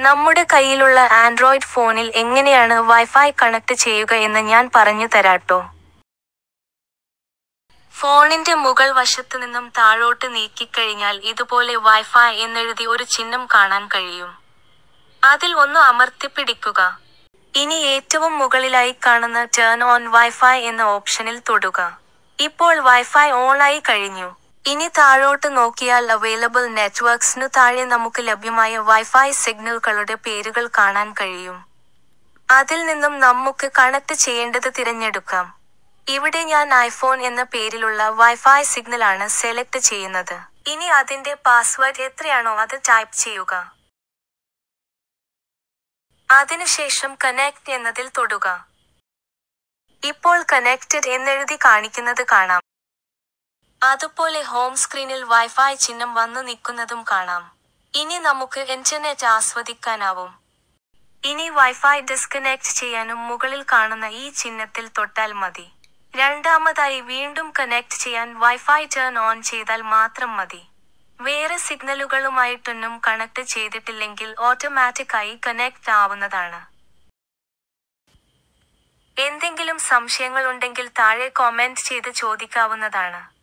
നമ്മുടെ കയ്യിലുള്ള ആൻഡ്രോയിഡ് ഫോണിൽ എങ്ങനെയാണ് വൈഫൈ കണക്ട് ചെയ്യുക എന്ന് ഞാൻ പറഞ്ഞു തരാട്ടോ. ഫോണിന്റെ മുകൾ വശത്ത് നിന്നും താഴോട്ട് നീക്കിക്കഴിഞ്ഞാൽ ഇതുപോലെ വൈഫൈ എന്നെഴുതി ഒരു ചിഹ്നം കാണാൻ കഴിയും. അതിൽ ഒന്ന് അമർത്തിപ്പിടിക്കുക. ഇനി ഏറ്റവും മുകളിലായി കാണുന്ന ടേൺ ഓൺ വൈഫൈ എന്ന ഓപ്ഷനിൽ തൊടുക. ഇപ്പോൾ വൈഫൈ ഓൺ ആയി കഴിഞ്ഞു. ഇനി താഴോട്ട് നോക്കിയാൽ അവൈലബിൾ നെറ്റ്വർക്ക്സിനു താഴെ നമുക്ക് ലഭ്യമായ വൈഫൈ സിഗ്നലുകളുടെ പേരുകൾ കാണാൻ കഴിയും. അതിൽ നിന്നും നമുക്ക് കണക്ട് ചെയ്യേണ്ടത് തിരഞ്ഞെടുക്കാം. ഇവിടെ ഞാൻ ഐഫോൺ എന്ന പേരിലുള്ള വൈഫൈ സിഗ്നൽ ആണ് സെലക്ട് ചെയ്യുന്നത്. ഇനി അതിന്റെ പാസ്വേഡ് എത്രയാണോ അത് ടൈപ്പ് ചെയ്യുക. അതിനുശേഷം കണക്ട് എന്നതിൽ തൊടുക. ഇപ്പോൾ കണക്റ്റഡ് എന്നെഴുതി കാണിക്കുന്നത് കാണാം. അതുപോലെ ഹോം സ്ക്രീനിൽ വൈഫൈ ചിഹ്നം വന്നു നിൽക്കുന്നതും കാണാം. ഇനി നമുക്ക് ഇന്റർനെറ്റ് ആസ്വദിക്കാനാവും. ഇനി വൈഫൈ ഡിസ്കണക്ട് ചെയ്യാനും മുകളിൽ കാണുന്ന ഈ ചിഹ്നത്തിൽ തൊട്ടാൽ മതി. രണ്ടാമതായി വീണ്ടും കണക്ട് ചെയ്യാൻ വൈഫൈ ടേൺ ഓൺ ചെയ്താൽ മാത്രം മതി. വേറെ സിഗ്നലുകളുമായിട്ടൊന്നും കണക്ട് ചെയ്തിട്ടില്ലെങ്കിൽ ഓട്ടോമാറ്റിക്കായി കണക്ട് ആവുന്നതാണ്. എന്തെങ്കിലും സംശയങ്ങൾ ഉണ്ടെങ്കിൽ താഴെ കോമെന്റ് ചെയ്ത് ചോദിക്കാവുന്നതാണ്.